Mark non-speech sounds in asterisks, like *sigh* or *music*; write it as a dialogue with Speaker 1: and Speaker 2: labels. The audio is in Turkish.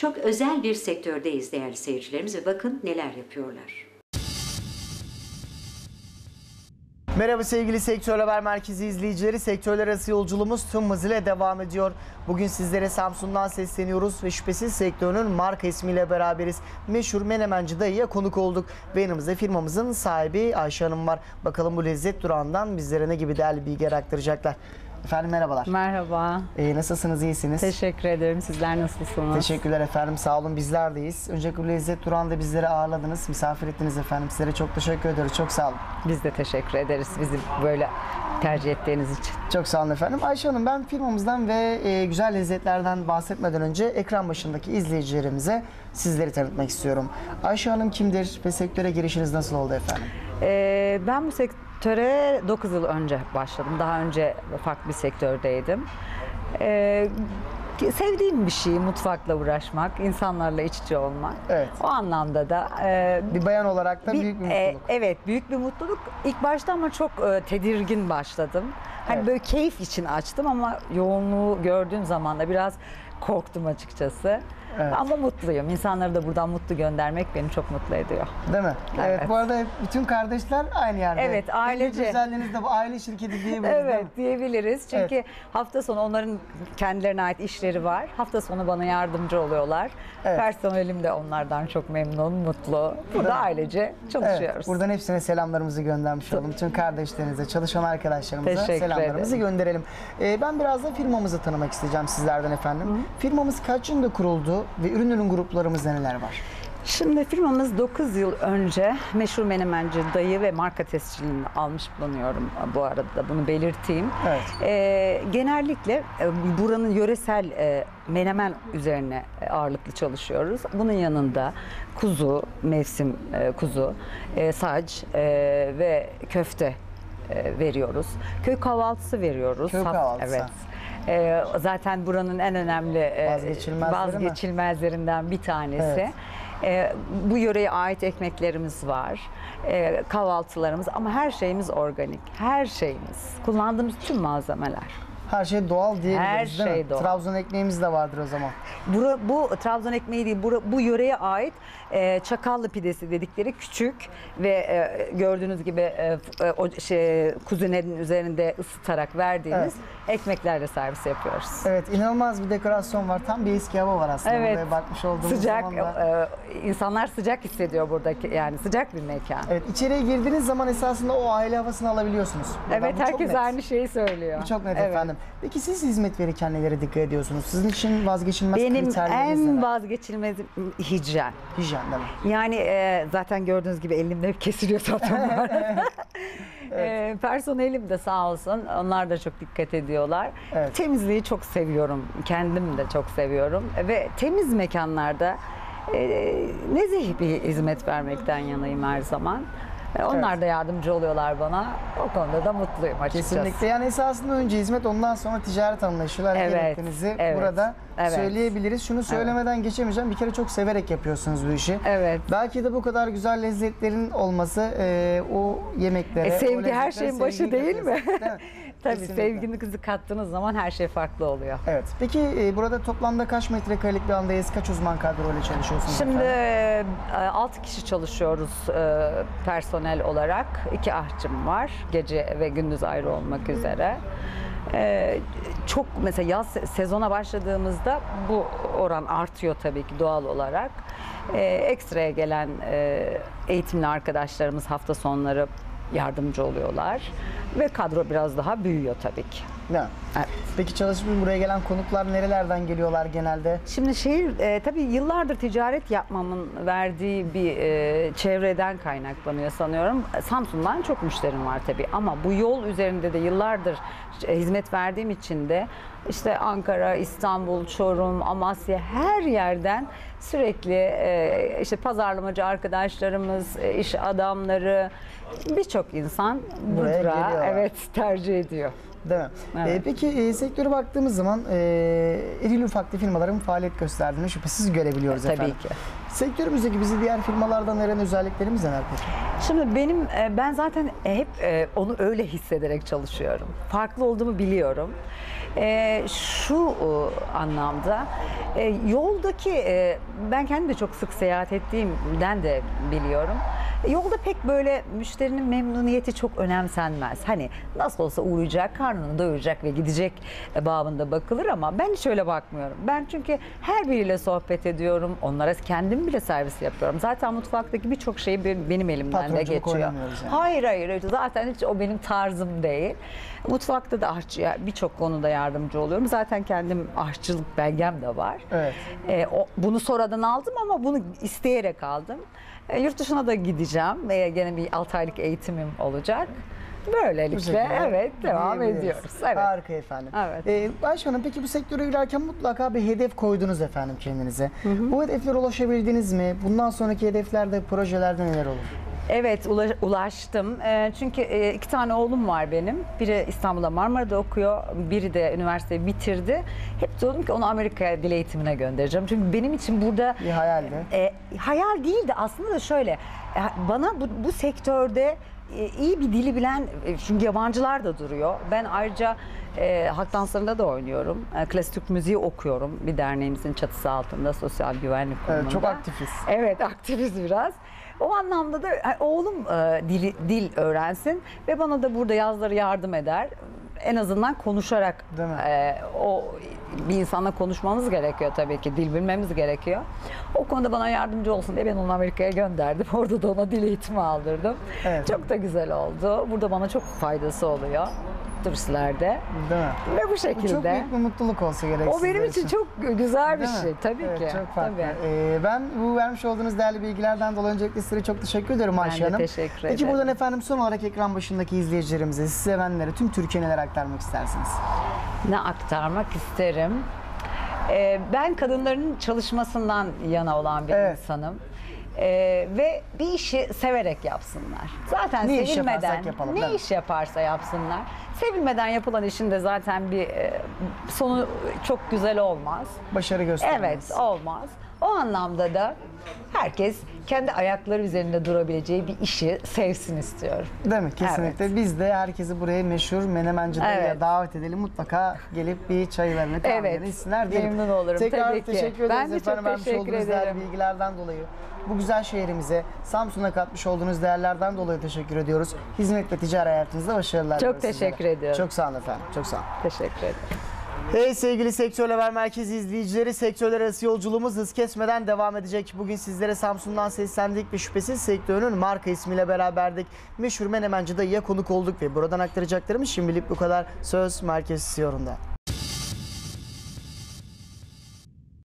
Speaker 1: Çok özel bir sektördeyiz değerli seyircilerimiz ve bakın neler yapıyorlar.
Speaker 2: Merhaba sevgili Sektör Haber Merkezi izleyicileri. Sektörler arası yolculuğumuz tüm hızıyla devam ediyor. Bugün sizlere Samsun'dan sesleniyoruz ve şüphesiz sektörünün marka ismiyle beraberiz. Meşhur Menemenci Dayı'ya konuk olduk. Ve yanımızda firmamızın sahibi Ayşe Hanım var. Bakalım bu lezzet durağından bizlere ne gibi değerli bilgiler aktaracaklar. Efendim merhabalar.
Speaker 3: Merhaba.
Speaker 2: Ee, nasılsınız, iyisiniz?
Speaker 3: Teşekkür ederim. Sizler nasılsınız?
Speaker 2: Teşekkürler efendim. Sağ olun bizler deyiz. Öncelikle lezzet durağında bizleri ağırladınız. Misafir ettiniz efendim. Sizlere çok teşekkür ederiz. Çok sağ olun.
Speaker 3: Biz de teşekkür ederiz bizi böyle tercih ettiğiniz için.
Speaker 2: Çok sağ olun efendim. Ayşe Hanım ben firmamızdan ve e, güzel lezzetlerden bahsetmeden önce ekran başındaki izleyicilerimize sizleri tanıtmak istiyorum. Ayşe Hanım kimdir ve sektöre girişiniz nasıl oldu efendim?
Speaker 3: Ee, ben bu sektöre 9 yıl önce başladım. Daha önce farklı bir sektördeydim. Ee, sevdiğim bir şey mutfakla uğraşmak, insanlarla iç içe olmak.
Speaker 2: Evet.
Speaker 3: O anlamda da e,
Speaker 2: Bir bayan olarak da
Speaker 3: Bir-
Speaker 2: büyük bir
Speaker 3: e,
Speaker 2: mutluluk.
Speaker 3: evet büyük bir mutluluk. İlk başta ama çok e, tedirgin başladım. Hani
Speaker 2: Evet.
Speaker 3: böyle keyif için açtım ama yoğunluğu gördüğüm zaman da biraz korktum açıkçası.
Speaker 2: Evet.
Speaker 3: Ama mutluyum. İnsanları da buradan mutlu göndermek beni çok mutlu ediyor.
Speaker 2: Değil mi? Evet.
Speaker 3: Evet.
Speaker 2: Bu arada bütün kardeşler aynı yerde.
Speaker 3: Evet, ailece.
Speaker 2: büyük özelliğiniz de bu aile şirketi diyebiliriz
Speaker 3: Evet diyebiliriz. Çünkü hafta sonu onların kendilerine ait işleri var. Hafta sonu bana yardımcı oluyorlar.
Speaker 2: Evet.
Speaker 3: Personelim de onlardan çok memnun, mutlu. Burada ailece çalışıyoruz.
Speaker 2: Evet, buradan hepsine selamlarımızı göndermiş olalım. Tüm kardeşlerinize, çalışan arkadaşlarımıza
Speaker 3: Teşekkür
Speaker 2: selamlarımızı
Speaker 3: ederim.
Speaker 2: gönderelim. Ee, ben biraz da firmamızı tanımak isteyeceğim sizlerden efendim. Firmamız kaç yılında kuruldu ve ürün ürün gruplarımızda neler var?
Speaker 3: Şimdi firmamız 9 yıl önce meşhur menemenci dayı ve marka tescilini almış bulunuyorum bu arada da bunu belirteyim.
Speaker 2: Evet.
Speaker 3: Ee, genellikle e, buranın yöresel e, menemen üzerine e, ağırlıklı çalışıyoruz. Bunun yanında kuzu, mevsim e, kuzu, e, sac e, ve köfte e, veriyoruz. Köy kahvaltısı veriyoruz.
Speaker 2: Köy kahvaltısı.
Speaker 3: Evet. E, zaten buranın en önemli e,
Speaker 2: Vazgeçilmezleri mi?
Speaker 3: vazgeçilmezlerinden bir tanesi.
Speaker 2: Evet.
Speaker 3: E, bu yöreye ait ekmeklerimiz var, e, kahvaltılarımız ama her şeyimiz organik, her şeyimiz. Kullandığımız tüm malzemeler.
Speaker 2: Her şey doğal diyebiliriz
Speaker 3: Her
Speaker 2: değil mi?
Speaker 3: şey doğal.
Speaker 2: Trabzon ekmeğimiz de vardır o zaman.
Speaker 3: Bura, bu Trabzon ekmeği değil, bura- bu yöreye ait e, çakallı pidesi dedikleri küçük ve e, gördüğünüz gibi e, e, o şey kuzinenin üzerinde ısıtarak verdiğimiz ekmeklerle servis yapıyoruz.
Speaker 2: Evet inanılmaz bir dekorasyon var. Tam bir eski hava var aslında.
Speaker 3: Evet.
Speaker 2: Buraya bakmış olduğumuz
Speaker 3: Sıcak,
Speaker 2: zaman da.
Speaker 3: e, insanlar sıcak hissediyor buradaki yani sıcak bir mekan.
Speaker 2: Evet içeriye girdiğiniz zaman esasında o aile havasını alabiliyorsunuz. Buradan.
Speaker 3: Evet
Speaker 2: Bu çok
Speaker 3: herkes
Speaker 2: net.
Speaker 3: aynı şeyi söylüyor.
Speaker 2: Bu çok net
Speaker 3: Evet.
Speaker 2: efendim. Peki siz hizmet verirken nelere dikkat ediyorsunuz? Sizin için vazgeçilmez
Speaker 3: Benim
Speaker 2: kriterleriniz
Speaker 3: en
Speaker 2: neler?
Speaker 3: vazgeçilmezim hijyen.
Speaker 2: Hijyen değil mi?
Speaker 3: Yani e, zaten gördüğünüz gibi elimde hep kesiliyor zaten *laughs* arada. E, personelim de sağ olsun onlar da çok dikkat ediyorlar.
Speaker 2: Evet.
Speaker 3: Temizliği çok seviyorum. Kendim de çok seviyorum. Ve temiz mekanlarda e, nezih bir hizmet vermekten yanayım her zaman. Onlar
Speaker 2: Evet.
Speaker 3: da yardımcı oluyorlar bana. O konuda da mutluyum açıkçası.
Speaker 2: Kesinlikle. Yani esasında önce hizmet ondan sonra ticaret anlayışıyla
Speaker 3: Evet, evet,
Speaker 2: burada
Speaker 3: evet.
Speaker 2: söyleyebiliriz. Şunu söylemeden geçemeyeceğim. Bir kere çok severek yapıyorsunuz bu işi.
Speaker 3: Evet.
Speaker 2: Belki de bu kadar güzel lezzetlerin olması e, o yemeklere,
Speaker 3: E, sevgi her şeyin başı değil mi? *laughs*
Speaker 2: değil mi?
Speaker 3: Tabii
Speaker 2: Kesinlikle.
Speaker 3: sevgini kızı kattığınız zaman her şey farklı oluyor.
Speaker 2: Evet. Peki e, burada toplamda kaç metrekarelik bir andayız? Kaç uzman kadroyla çalışıyorsunuz
Speaker 3: Şimdi
Speaker 2: efendim?
Speaker 3: 6 kişi çalışıyoruz e, personel olarak. İki ahçım var. Gece ve gündüz ayrı olmak üzere. E, çok mesela yaz se- sezona başladığımızda bu oran artıyor tabii ki doğal olarak. E, ekstraya gelen e, eğitimli arkadaşlarımız hafta sonları yardımcı oluyorlar ve kadro biraz daha büyüyor tabii ki. Evet.
Speaker 2: Peki çalışıp buraya gelen konuklar nerelerden geliyorlar genelde?
Speaker 3: Şimdi şehir e, tabii yıllardır ticaret yapmamın verdiği bir e, çevreden kaynaklanıyor sanıyorum. Samsun'dan çok müşterim var tabii ama bu yol üzerinde de yıllardır e, hizmet verdiğim için de işte Ankara, İstanbul, Çorum, Amasya her yerden sürekli e, işte pazarlamacı arkadaşlarımız, e, iş adamları birçok insan bu
Speaker 2: Buraya
Speaker 3: evet tercih ediyor.
Speaker 2: Değil mi?
Speaker 3: Evet.
Speaker 2: E, peki e, sektöre baktığımız zaman e, eril ufaklı firmaların faaliyet gösterdiğini şüphesiz görebiliyoruz
Speaker 3: Tabii
Speaker 2: efendim.
Speaker 3: ki.
Speaker 2: Sektörümüzdeki bizi diğer firmalardan ayıran özelliklerimiz neler peki?
Speaker 3: Şimdi benim e, ben zaten hep e, onu öyle hissederek çalışıyorum. Farklı olduğumu biliyorum. E, şu e, anlamda e, yoldaki e, ben kendim de çok sık seyahat ettiğimden de biliyorum. Yolda pek böyle müşterinin memnuniyeti çok önemsenmez. Hani nasıl olsa uğrayacak, karnını doyuracak ve gidecek e, babında bakılır ama ben hiç öyle bakmıyorum. Ben çünkü her biriyle sohbet ediyorum. Onlara kendim bile servis yapıyorum. Zaten mutfaktaki birçok şey benim elimden de geçiyor.
Speaker 2: yani.
Speaker 3: Hayır hayır zaten hiç o benim tarzım değil. Mutfakta da aşçıya birçok konuda yardımcı oluyorum. Zaten kendim aşçılık belgem de var.
Speaker 2: Evet.
Speaker 3: E, o, bunu sonradan aldım ama bunu isteyerek aldım. E, yurt dışına da gideceğim. E, gene bir 6 aylık eğitimim olacak. Böylelikle evet devam ediyoruz. Evet.
Speaker 2: Harika efendim.
Speaker 3: Evet.
Speaker 2: Ee, Ayşe Hanım peki bu sektöre girerken mutlaka bir hedef koydunuz efendim kendinize. Bu hedeflere ulaşabildiniz mi? Bundan sonraki hedeflerde, projelerde neler olur?
Speaker 3: Evet ula- ulaştım. E, çünkü e, iki tane oğlum var benim. Biri İstanbul'da Marmara'da okuyor. Biri de üniversiteyi bitirdi. Hep diyordum ki onu Amerika'ya dil eğitimine göndereceğim. Çünkü benim için burada
Speaker 2: Bir hayaldi.
Speaker 3: E, hayal değil de aslında da şöyle e, bana bu, bu sektörde e, iyi bir dili bilen e, çünkü yabancılar da duruyor. Ben ayrıca e, halk danslarında da oynuyorum. E, klasik Türk müziği okuyorum bir derneğimizin çatısı altında sosyal güvenlik
Speaker 2: Evet,
Speaker 3: kurumunda.
Speaker 2: çok aktifiz.
Speaker 3: Evet *laughs* aktifiz biraz. O anlamda da oğlum e, dili, dil öğrensin ve bana da burada yazları yardım eder. En azından konuşarak
Speaker 2: Değil mi?
Speaker 3: e, o bir insanla konuşmamız gerekiyor tabii ki. Dil bilmemiz gerekiyor. O konuda bana yardımcı olsun diye ben onu Amerika'ya gönderdim. *laughs* Orada da ona dil eğitimi aldırdım.
Speaker 2: Evet.
Speaker 3: Çok da güzel oldu. Burada bana çok faydası oluyor turistlerde.
Speaker 2: Değil mi?
Speaker 3: Ve bu şekilde.
Speaker 2: çok büyük bir mutluluk olsa gerek
Speaker 3: o benim
Speaker 2: sizler
Speaker 3: için çok güzel bir
Speaker 2: Değil mi?
Speaker 3: şey. Tabii
Speaker 2: Evet,
Speaker 3: ki.
Speaker 2: Çok farklı.
Speaker 3: Tabii.
Speaker 2: Ee, ben bu vermiş olduğunuz değerli bilgilerden dolayı öncelikle size çok teşekkür ederim Ayşe
Speaker 3: de
Speaker 2: Hanım.
Speaker 3: teşekkür
Speaker 2: Peki
Speaker 3: ederim.
Speaker 2: buradan efendim son olarak ekran başındaki izleyicilerimize, sizi sevenlere, tüm Türkiye neler aktarmak istersiniz?
Speaker 3: ne aktarmak isterim? Ee, ben kadınların çalışmasından yana olan bir
Speaker 2: Evet.
Speaker 3: insanım. Ee, ve bir işi severek yapsınlar. Zaten
Speaker 2: Ne iş
Speaker 3: sevilmeden
Speaker 2: yaparsak yapalım,
Speaker 3: ne iş yaparsa yapsınlar. Sevilmeden yapılan işin de zaten bir e, sonu çok güzel olmaz.
Speaker 2: Başarı göstermeniz.
Speaker 3: Evet, olmaz. Anlamda da herkes kendi ayakları üzerinde durabileceği bir işi sevsin istiyorum.
Speaker 2: Değil mi? Kesinlikle. Biz de herkesi buraya meşhur Menemenci Dayı'ya
Speaker 3: Evet.
Speaker 2: davet edelim. Mutlaka gelip bir çaylarını, kahvelerini
Speaker 3: Evet.
Speaker 2: içsinler diyelim.
Speaker 3: Memnun olurum.
Speaker 2: Tekrar
Speaker 3: Tabii ki.
Speaker 2: teşekkür
Speaker 3: Ben
Speaker 2: ederiz
Speaker 3: de çok
Speaker 2: efendim vermiş
Speaker 3: teşekkür
Speaker 2: olduğunuz değerli
Speaker 3: ederim.
Speaker 2: bilgilerden dolayı. Bu güzel şehrimize, Samsun'a katmış olduğunuz değerlerden dolayı teşekkür ediyoruz. Hizmet ve ticari hayatınızda başarılar
Speaker 3: Çok
Speaker 2: diliyoruz sizlere.
Speaker 3: teşekkür ediyorum.
Speaker 2: Çok sağ olun efendim. Çok sağ olun.
Speaker 3: Teşekkür ederim.
Speaker 2: Hey sevgili Sektör Haber Merkezi izleyicileri, sektörler arası yolculuğumuz hız kesmeden devam edecek. Bugün sizlere Samsun'dan seslendik ve şüphesiz sektörün marka ismiyle beraberdik. Meşhur Menemenci Dayı'ya konuk olduk ve buradan aktaracaklarımız şimdilik bu kadar. Söz Merkez Siyorun'da.